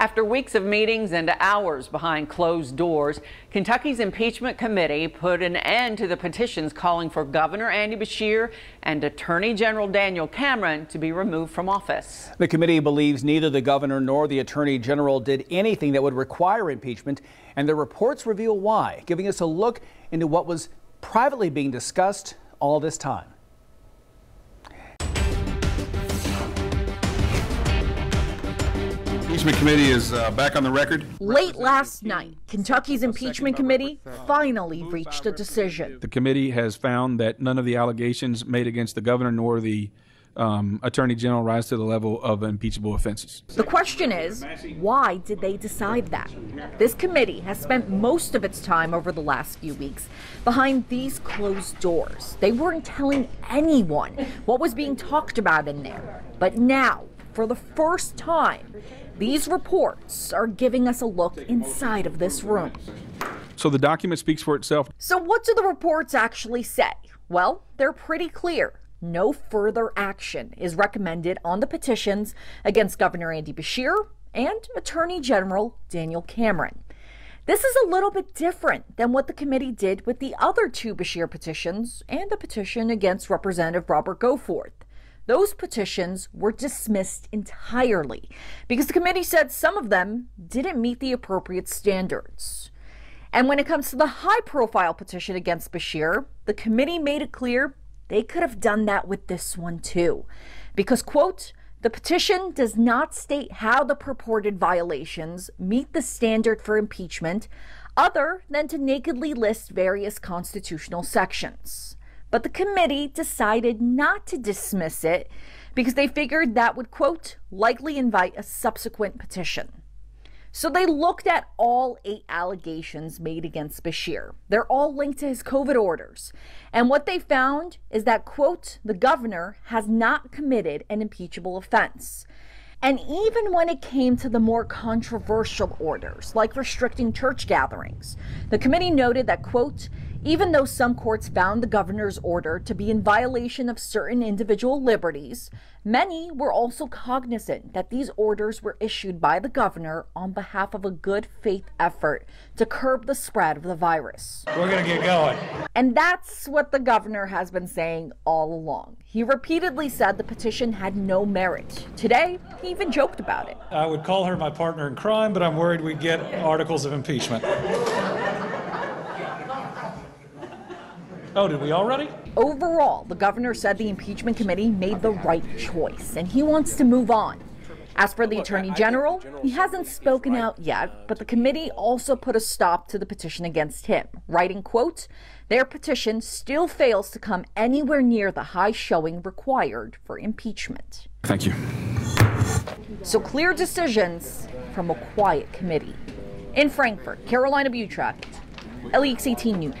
After weeks of meetings and hours behind closed doors, Kentucky's impeachment committee put an end to the petitions calling for Governor Andy Beshear and Attorney General Daniel Cameron to be removed from office. The committee believes neither the governor nor the attorney general did anything that would require impeachment, and the reports reveal why, giving us a look into what was privately being discussed all this time. Impeachment committee is uh, back on the record. Late last night, Kentucky's impeachment committee finally reached a decision. The committee has found that none of the allegations made against the governor nor the um, attorney general rise to the level of impeachable offenses. The question is, why did they decide that? This committee has spent most of its time over the last few weeks behind these closed doors. They weren't telling anyone what was being talked about in there. But now, for the first time, these reports are giving us a look inside of this room. So the document speaks for itself. So, what do the reports actually say? Well, they're pretty clear. No further action is recommended on the petitions against Governor Andy Beshear and Attorney General Daniel Cameron. This is a little bit different than what the committee did with the other two Beshear petitions and the petition against Representative Robert Goforth. Those petitions were dismissed entirely because the committee said some of them didn't meet the appropriate standards. And when it comes to the high profile petition against Beshear, the committee made it clear they could have done that with this one too. Because, quote, the petition does not state how the purported violations meet the standard for impeachment other than to nakedly list various constitutional sections. But the committee decided not to dismiss it because they figured that would, quote, likely invite a subsequent petition. So they looked at all eight allegations made against Beshear. They're all linked to his COVID orders. And what they found is that, quote, the governor has not committed an impeachable offense. And even when it came to the more controversial orders, like restricting church gatherings, the committee noted that, quote, even though some courts found the governor's order to be in violation of certain individual liberties, many were also cognizant that these orders were issued by the governor on behalf of a good faith effort to curb the spread of the virus. We're going to get going. And that's what the governor has been saying all along. He repeatedly said the petition had no merit. Today, he even joked about it. I would call her my partner in crime, but I'm worried we'd get articles of impeachment. Oh, did we already? Overall, the governor said the impeachment committee made the right choice and he wants to move on. As for the attorney general, he hasn't spoken out yet, but the committee also put a stop to the petition against him, writing, quote, their petition still fails to come anywhere near the high showing required for impeachment. Thank you. So clear decisions from a quiet committee. In Frankfort, Karolina Buczek, LEX 18 News.